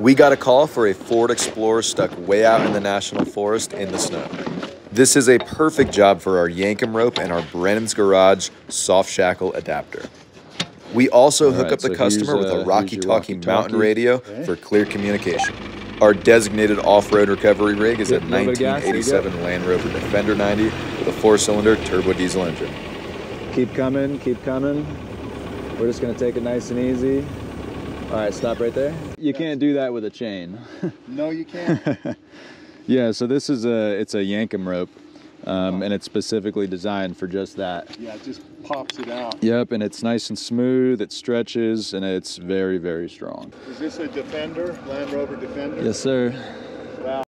We got a call for a Ford Explorer stuck way out in the National Forest in the snow. This is a perfect job for our Yankum rope and our Brennan's Garage soft shackle adapter. We also hook right, up the so customer with uh, a Rocky here's Talkie mountain radio for clear communication. Our designated off-road recovery rig is a Good, bit of gas, there you go. 1987 Land Rover Defender 90 with a four-cylinder turbo diesel engine. Keep coming, keep coming. We're just gonna take it nice and easy. All right, stop right there. You can't do that with a chain. No, you can't. yeah, so this is a it's a Yankum rope, um, and it's specifically designed for just that. yeah, it just pops it out. Yep, and it's nice and smooth. It stretches, and it's very very strong. Is this a Defender, Land Rover Defender? Yes, sir.